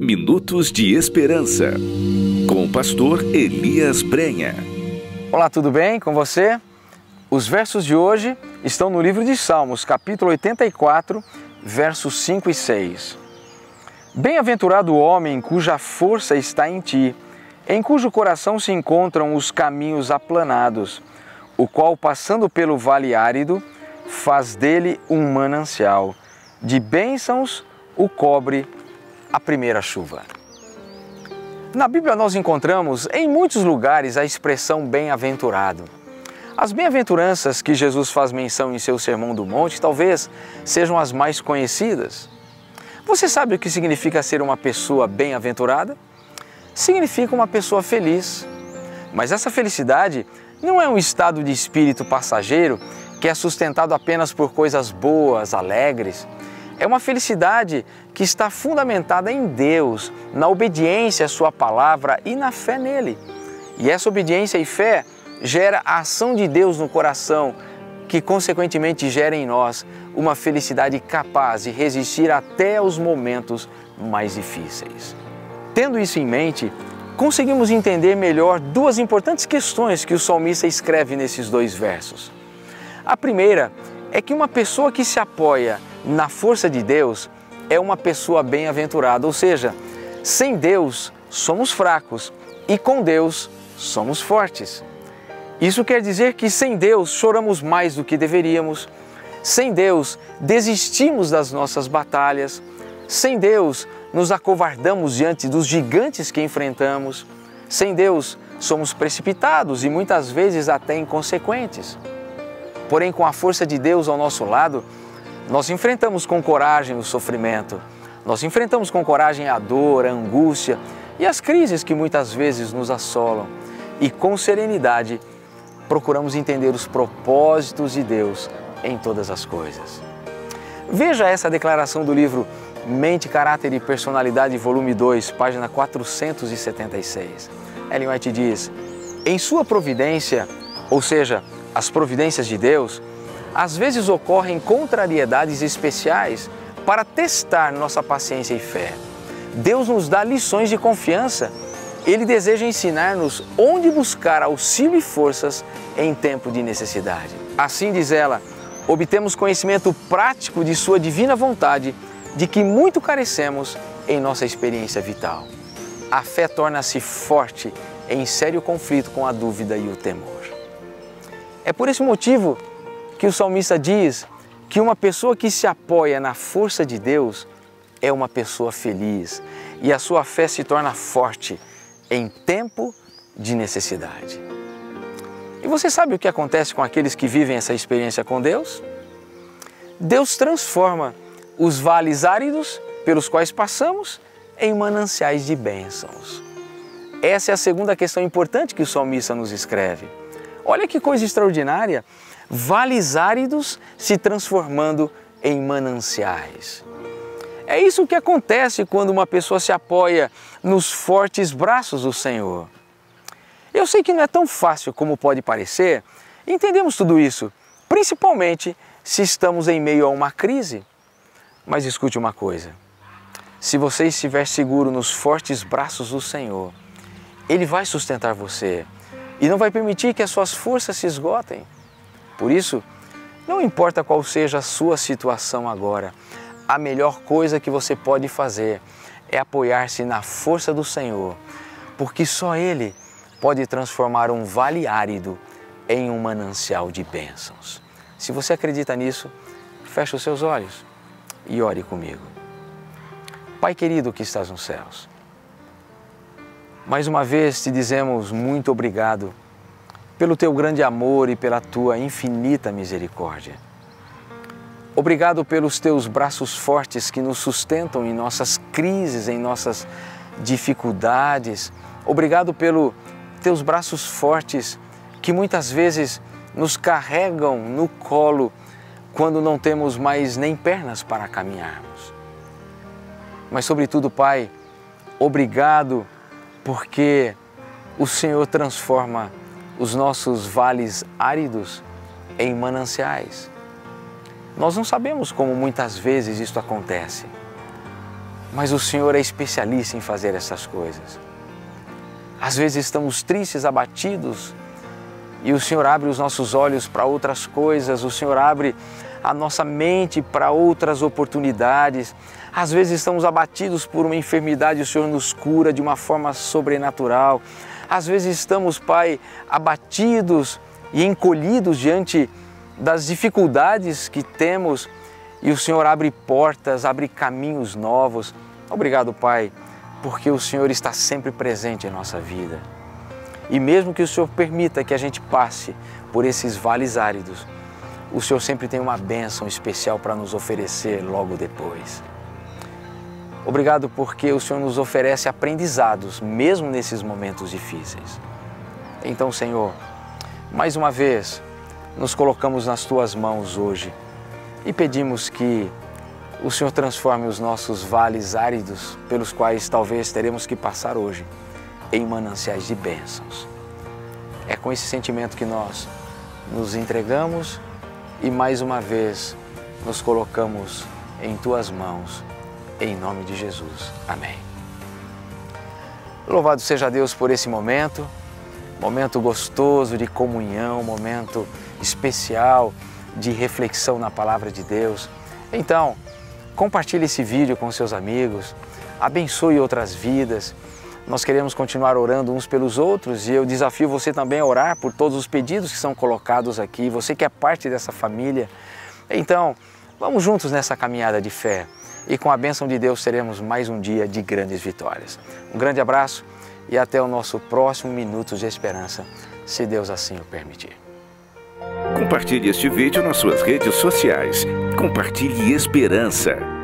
Minutos de Esperança, com o pastor Elias Brenha. Olá, tudo bem com você? Os versos de hoje estão no livro de Salmos, capítulo 84, versos 5 e 6. Bem-aventurado o homem cuja força está em ti, em cujo coração se encontram os caminhos aplanados, o qual, passando pelo vale árido, faz dele um manancial. De bênçãos o cobre a primeira chuva. Na Bíblia nós encontramos em muitos lugares a expressão bem-aventurado. As bem-aventuranças que Jesus faz menção em seu Sermão do Monte talvez sejam as mais conhecidas. Você sabe o que significa ser uma pessoa bem-aventurada? Significa uma pessoa feliz. Mas essa felicidade não é um estado de espírito passageiro que é sustentado apenas por coisas boas, alegres. É uma felicidade que está fundamentada em Deus, na obediência à Sua palavra e na fé nele. E essa obediência e fé gera a ação de Deus no coração, que consequentemente gera em nós uma felicidade capaz de resistir até os momentos mais difíceis. Tendo isso em mente, conseguimos entender melhor duas importantes questões que o salmista escreve nesses dois versos. A primeira é que uma pessoa que se apoia na força de Deus é uma pessoa bem-aventurada, ou seja, sem Deus somos fracos e com Deus somos fortes. Isso quer dizer que sem Deus choramos mais do que deveríamos, sem Deus desistimos das nossas batalhas, sem Deus nos acovardamos diante dos gigantes que enfrentamos, sem Deus somos precipitados e muitas vezes até inconsequentes. Porém, com a força de Deus ao nosso lado, nós enfrentamos com coragem o sofrimento, nós enfrentamos com coragem a dor, a angústia e as crises que muitas vezes nos assolam e com serenidade procuramos entender os propósitos de Deus em todas as coisas. Veja essa declaração do livro Mente, Caráter e Personalidade, volume 2, página 476. Ellen White diz: Em sua providência, ou seja, as providências de Deus, às vezes ocorrem contrariedades especiais para testar nossa paciência e fé. Deus nos dá lições de confiança. Ele deseja ensinar-nos onde buscar auxílio e forças em tempo de necessidade. Assim diz ela, obtemos conhecimento prático de Sua divina vontade, de que muito carecemos em nossa experiência vital. A fé torna-se forte em sério conflito com a dúvida e o temor. É por esse motivo que o salmista diz que uma pessoa que se apoia na força de Deus é uma pessoa feliz e a sua fé se torna forte em tempo de necessidade. E você sabe o que acontece com aqueles que vivem essa experiência com Deus? Deus transforma os vales áridos pelos quais passamos em mananciais de bênçãos. Essa é a segunda questão importante que o salmista nos escreve. Olha que coisa extraordinária! Vales áridos se transformando em mananciais. É isso que acontece quando uma pessoa se apoia nos fortes braços do Senhor. Eu sei que não é tão fácil como pode parecer, entendemos tudo isso, principalmente se estamos em meio a uma crise. Mas escute uma coisa: se você estiver seguro nos fortes braços do Senhor, Ele vai sustentar você e não vai permitir que as suas forças se esgotem. Por isso, não importa qual seja a sua situação agora, a melhor coisa que você pode fazer é apoiar-se na força do Senhor, porque só Ele pode transformar um vale árido em um manancial de bênçãos. Se você acredita nisso, feche os seus olhos e ore comigo. Pai querido que estás nos céus, mais uma vez te dizemos muito obrigado pelo teu grande amor e pela tua infinita misericórdia. Obrigado pelos teus braços fortes que nos sustentam em nossas crises, em nossas dificuldades. Obrigado pelos teus braços fortes que muitas vezes nos carregam no colo quando não temos mais nem pernas para caminharmos. Mas, sobretudo, Pai, obrigado porque o Senhor transforma os nossos vales áridos em mananciais. Nós não sabemos como muitas vezes isto acontece, mas o Senhor é especialista em fazer essas coisas. Às vezes estamos tristes, abatidos, e o Senhor abre os nossos olhos para outras coisas, o Senhor abre a nossa mente para outras oportunidades. Às vezes estamos abatidos por uma enfermidade, o Senhor nos cura de uma forma sobrenatural. Às vezes estamos, Pai, abatidos e encolhidos diante das dificuldades que temos e o Senhor abre portas, abre caminhos novos. Obrigado, Pai, porque o Senhor está sempre presente em nossa vida. E mesmo que o Senhor permita que a gente passe por esses vales áridos, o Senhor sempre tem uma bênção especial para nos oferecer logo depois. Obrigado porque o Senhor nos oferece aprendizados, mesmo nesses momentos difíceis. Então, Senhor, mais uma vez, nos colocamos nas tuas mãos hoje e pedimos que o Senhor transforme os nossos vales áridos, pelos quais talvez teremos que passar hoje, em mananciais de bênçãos. É com esse sentimento que nós nos entregamos e mais uma vez nos colocamos em tuas mãos, em nome de Jesus. Amém. Louvado seja Deus por esse momento, momento gostoso de comunhão, momento especial de reflexão na palavra de Deus. Então, compartilhe esse vídeo com seus amigos, abençoe outras vidas. Nós queremos continuar orando uns pelos outros e eu desafio você também a orar por todos os pedidos que são colocados aqui, você que é parte dessa família. Então, vamos juntos nessa caminhada de fé e com a bênção de Deus teremos mais um dia de grandes vitórias. Um grande abraço e até o nosso próximo Minutos de Esperança, se Deus assim o permitir. Compartilhe este vídeo nas suas redes sociais. Compartilhe esperança.